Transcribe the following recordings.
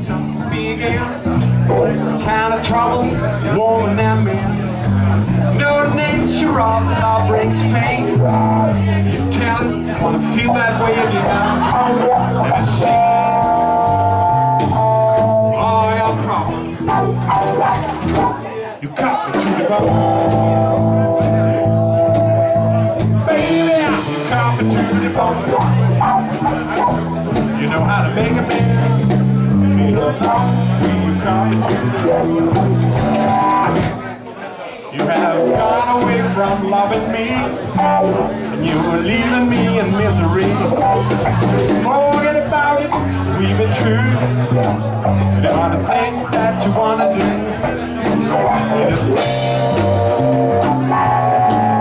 To begin. Kind of trouble, woman and man. No nature of love brings pain. Tell it, wanna feel that way again. And it's Oh, your problem. You cut me to the bone. Baby, you cut me to the bone. You know how to make a man you have gone away from loving me, and you are leaving me in misery. Forget about it, we've been true. There are the things that you wanna do.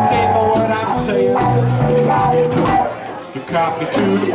Say the word I'm saying, you copy to the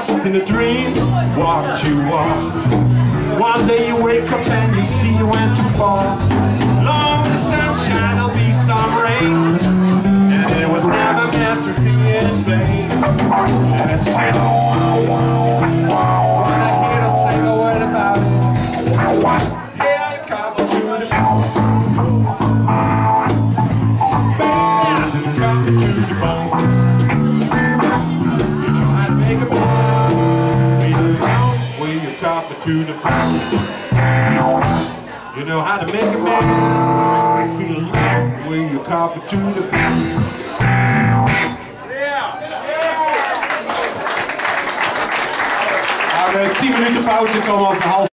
Lost in a dream, what you are. One day you wake up and you see you went too far. Long the sunshine, there'll be some rain. And it was never meant to be in vain. And it's to the. You know how to make a man feel when you come to the bone. We hebben 10 minuten pauze, komen over half.